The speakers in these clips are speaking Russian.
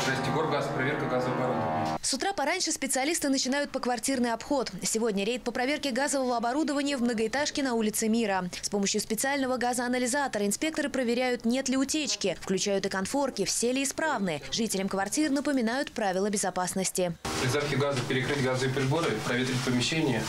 Здрасте, Горгаз, проверка газового оборудования. С утра пораньше специалисты начинают поквартирный обход. Сегодня рейд по проверке газового оборудования в многоэтажке на улице Мира. С помощью специального газоанализатора инспекторы проверяют, нет ли утечки, включают и конфорки, все ли исправны. Жителям квартир напоминают правила безопасности. При запуске газа перекрыть газовые приборы, проветрить помещение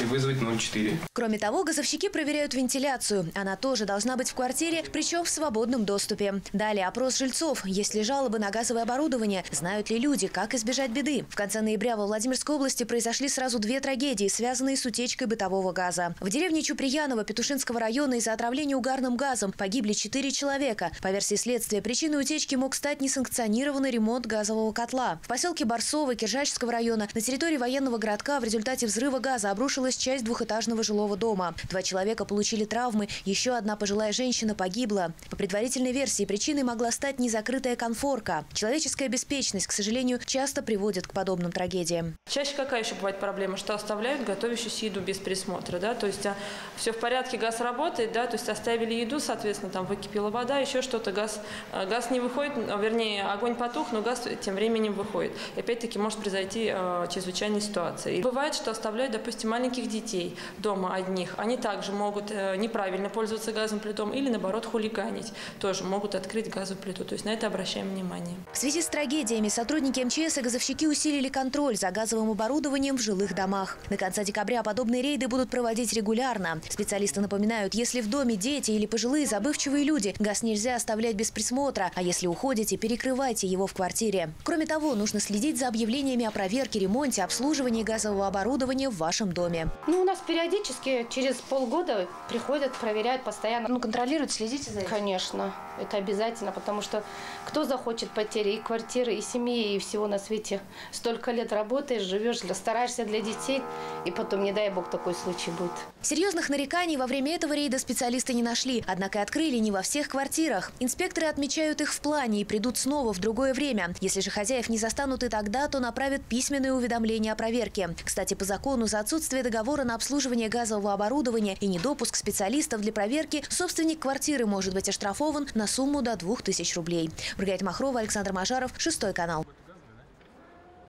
и вызвать 04. Кроме того, газовщики проверяют вентиляцию. Она тоже должна быть в квартире, причем в свободном доступе. Далее опрос жильцов. Есть ли жалобы на газовое оборудование? Знают ли люди, как избежать беды? В конце ноября во Владимирской области произошли сразу две трагедии, связанные с утечкой бытового газа. В деревне Чуприяново Петушинского района из-за отравления угарным газом погибли четыре человека. По версии следствия, причиной утечки мог стать несанкционированный ремонт газового котла. В поселке Барсово Киржачского района на территории военного городка в результате взрыва газа обрушилась часть двухэтажного жилого дома. Два человека получили травмы, еще одна пожилая женщина погибла. По предварительной версии, причиной могла стать незакрытая конфорка. Человеческая беспечность, к сожалению, часто приводит к подобным трагедиям. Чаще какая еще бывает проблема, что оставляют готовящуюся еду без присмотра, да, то есть а, все в порядке, газ работает, да, то есть оставили еду, соответственно, там выкипела вода, еще что-то, газ, а, газ не выходит, а, вернее, огонь потух, но газ тем временем выходит. И опять-таки может произойти э, чрезвычайная ситуация. И бывает, что оставляют, допустим, маленьких детей дома одних, они также могут э, неправильно пользоваться газом плитом или, наоборот, хулиганить, тоже могут открыть газовую плиту, то есть на это обращаем внимание. В связи с трагедиями сотрудники МЧС и газовщики усилили контроль за газовым оборудованием в жилых домах. До конца декабря подобные рейды будут проводить регулярно. Специалисты напоминают, если в доме дети или пожилые забывчивые люди, газ нельзя оставлять без присмотра, а если уходите, перекрывайте его в квартире. Кроме того, нужно следить за объявлениями о проверке, ремонте, обслуживании газового оборудования в вашем доме. Ну, у нас периодически через полгода приходят, проверяют постоянно. Ну, контролируют, следите за этим? Конечно, это обязательно, потому что кто захочет потери и квартиры, и семьи, и всего на свете. Столько лет работаешь, живешь, стараешься для детей, и потом, не дай бог, такой случай будет. Серьезных нареканий во время этого рейда специалисты не нашли, однако открыли не во всех квартирах. Инспекторы отмечают их в плане и придут снова в другое время. Если же хозяев не застанут и тогда, то направят письменное уведомление о проверке. Кстати, по закону за отсутствие договора на обслуживание газового оборудования и недопуск специалистов для проверки собственник квартиры может быть оштрафован на сумму до 2000 рублей. Маргарита Махрова, Александр Мажаров, Шестой канал.